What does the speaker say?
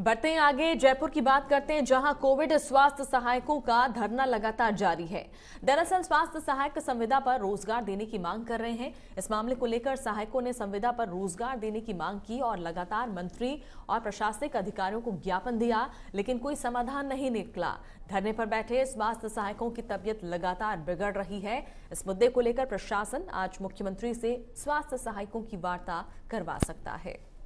बढ़ते हैं आगे, जयपुर की बात करते हैं, जहाँ कोविड स्वास्थ्य सहायकों का धरना लगातार जारी है। दरअसल, स्वास्थ्य सहायक संविदा पर रोज़गार देने की मांग कर रहे हैं। इस मामले को लेकर सहायकों ने संविदा पर रोज़गार देने की मांग की और लगातार मंत्री और प्रशासनिक अधिकारियों को ज्ञापन दिया, लेकिन कोई समाधान नहीं निकला। धरने पर बैठे स्वास्थ्य सहायकों की तबियत लगातार बिगड़ रही है। इस मुद्दे को लेकर प्रशासन आज मुख्यमंत्री से स्वास्थ्य सहायकों की वार्ता करवा सकता है।